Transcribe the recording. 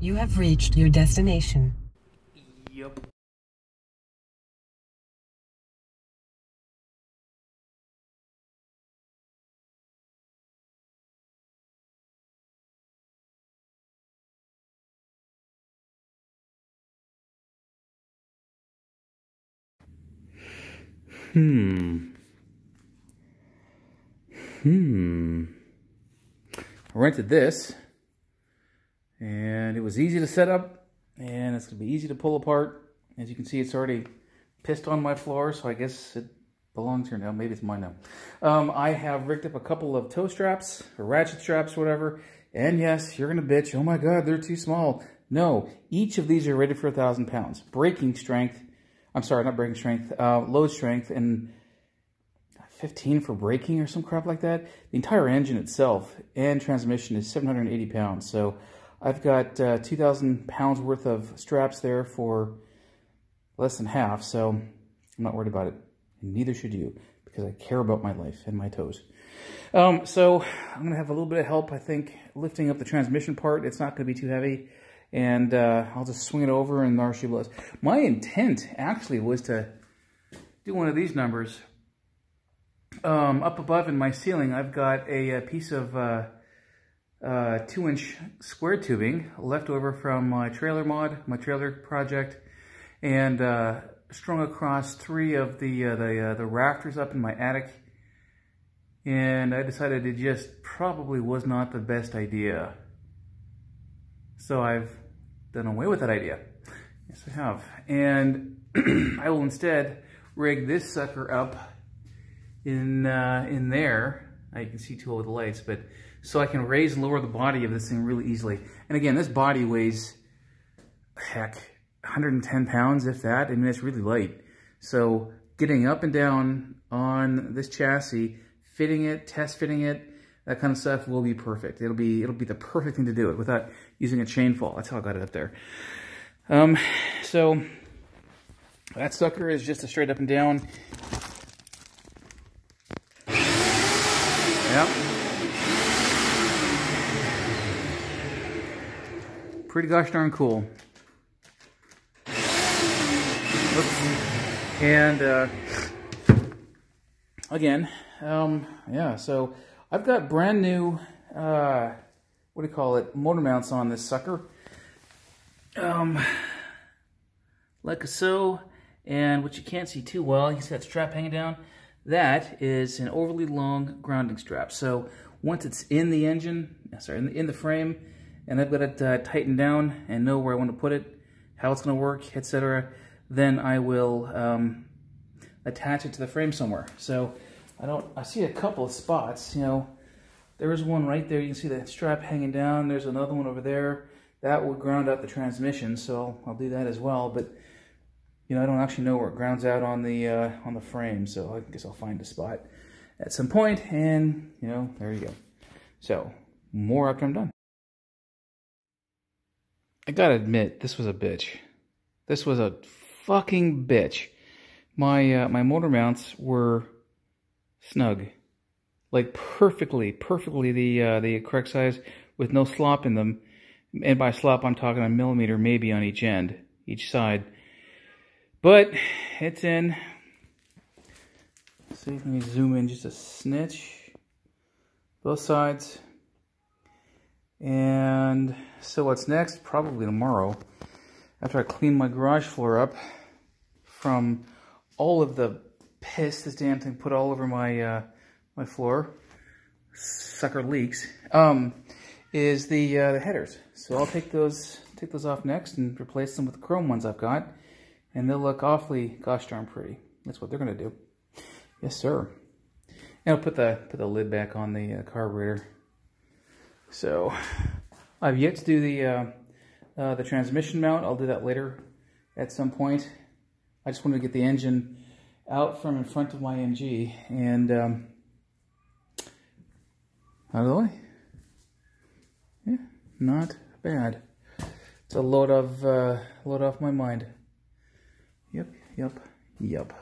You have reached your destination. Yep. Hmm. Hmm. I rented this, and it was easy to set up, and it's going to be easy to pull apart. As you can see, it's already pissed on my floor, so I guess it belongs here now. Maybe it's mine now. Um, I have rigged up a couple of tow straps, or ratchet straps, whatever, and yes, you're going to bitch, oh my god, they're too small. No, each of these are rated for a 1,000 pounds. Breaking strength, I'm sorry, not breaking strength, uh, load strength, and 15 for breaking or some crap like that. The entire engine itself and transmission is 780 pounds. So I've got uh, 2,000 pounds worth of straps there for less than half. So I'm not worried about it. And neither should you because I care about my life and my toes. Um, so I'm going to have a little bit of help, I think, lifting up the transmission part. It's not going to be too heavy. And uh, I'll just swing it over and there she blows. My intent actually was to do one of these numbers um, up above in my ceiling, I've got a, a piece of uh, uh, two inch square tubing left over from my trailer mod, my trailer project, and uh, strung across three of the, uh, the, uh, the rafters up in my attic. And I decided it just probably was not the best idea. So I've done away with that idea. Yes, I have. And I will instead rig this sucker up in uh, in there. I can see two of the lights, but so I can raise and lower the body of this thing really easily. And again, this body weighs, heck, 110 pounds, if that. I mean, it's really light. So getting up and down on this chassis, fitting it, test fitting it, that kind of stuff will be perfect. It'll be it'll be the perfect thing to do it without using a chain fall. That's how I got it up there. Um, so that sucker is just a straight up and down. Yep. Pretty gosh darn cool. And uh, again, um, yeah, so I've got brand new, uh, what do you call it, motor mounts on this sucker. Um, like a so, and what you can't see too well, see that strap hanging down? That is an overly long grounding strap. So once it's in the engine, sorry, in the, in the frame, and I've got it uh, tightened down and know where I want to put it, how it's going to work, etc., then I will um, attach it to the frame somewhere. So I don't, I see a couple of spots, you know, there is one right there, you can see the strap hanging down, there's another one over there, that would ground out the transmission, so I'll do that as well, but you know, I don't actually know where it grounds out on the uh, on the frame, so I guess I'll find a spot at some point, and you know, there you go. So more after I'm done. I gotta admit, this was a bitch. This was a fucking bitch. My uh, my motor mounts were snug, like perfectly, perfectly the uh, the correct size with no slop in them. And by slop, I'm talking a millimeter maybe on each end, each side. But it's in. see, let me zoom in just a snitch. Both sides. And so what's next? Probably tomorrow. After I clean my garage floor up from all of the piss this damn thing put all over my uh, my floor. Sucker leaks. Um, is the uh, the headers. So I'll take those take those off next and replace them with the chrome ones I've got and they'll look awfully gosh darn pretty. That's what they're going to do. Yes, sir. And I'll put the put the lid back on the uh, carburetor. So I've yet to do the uh, uh, the transmission mount. I'll do that later at some point. I just wanted to get the engine out from in front of my MG and um, out of the way. Yeah, not bad. It's a load of uh, load off my mind. Yep, yep, yep.